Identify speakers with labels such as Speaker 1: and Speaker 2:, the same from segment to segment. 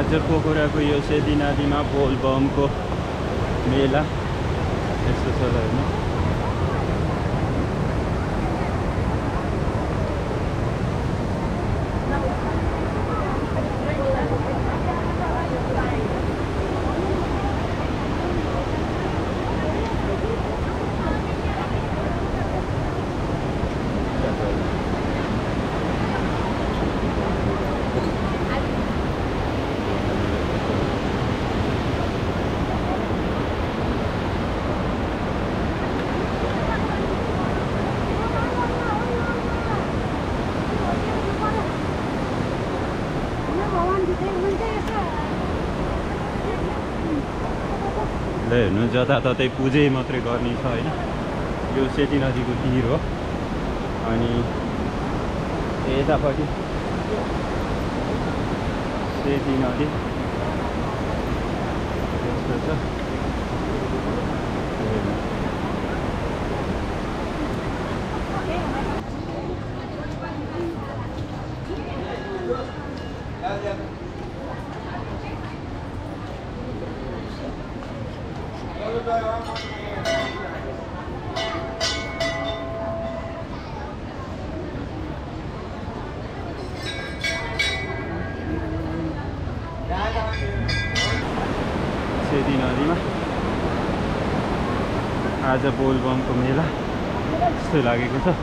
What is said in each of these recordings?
Speaker 1: आज पोखराको यो सेती नदीमा बोल बमको मेला। यस्तो छ होइन। ल हेर्नु जताततै पुजै मात्रै गर्ने छ होइन यो सेती नदीको तिर हो अनि यतापट्टि सेती नदी यस्तो छ सेती नदीमा। आज बोलबमको मेला। जस्तो लागेको छ।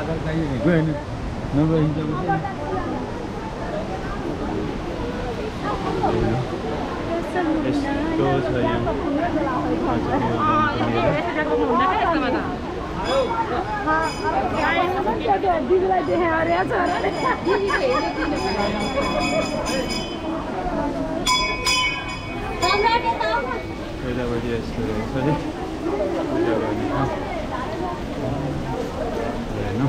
Speaker 2: आधार चाहियो गएन नगए
Speaker 1: यस्तो छ यहाँ आज बोलबमको मेला
Speaker 3: दिदीलाई देखाएर अरे छोराले
Speaker 1: यतापट्टि यस्तो रहेछ है पूजा गर्ने ठाउँ हेर्नु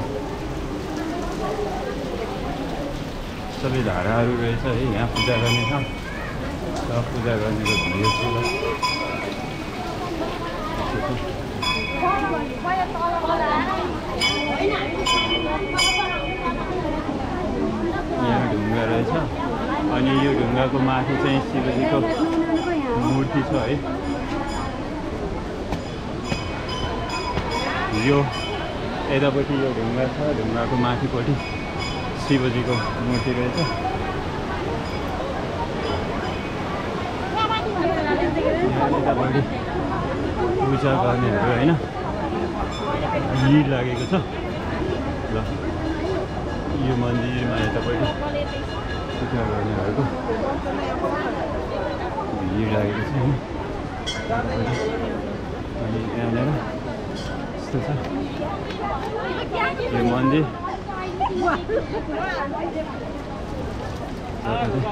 Speaker 1: सबै धाराहरू रहेछ है यहाँ पूजा गर्ने ठाउँ सब पूजा गर्नेको छ यसो छ। यहाँ ढुङ्गा रहेछ अनि यो ढुङ्गाको माथि चाहिँ शिवजीको मूर्ति छ है यो यतापट्टि यो ढुङ्गा छ ढुङ्गाको माथिपट्टि शिवजीको मूर्ति रहेछ। पूजा गर्नेहरू होइन। भिड लागेको छ। ल यो मन्दिरमा यतापट्टि पूजा गर्नेहरूको भिड लागेको छ। होइन अनि यहाँनिर यस्तो छ। यो मन्दिर 哇哇三二十八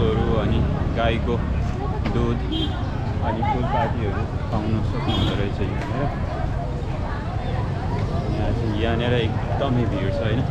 Speaker 1: यता जलहरू अनि गाईको दुध अनि फुलपातीहरू पाउन सक्नुहुँदो रहेछ यहाँनिर। यहाँ चाहिँ यहाँनिर एकदमै भिड छ होइन?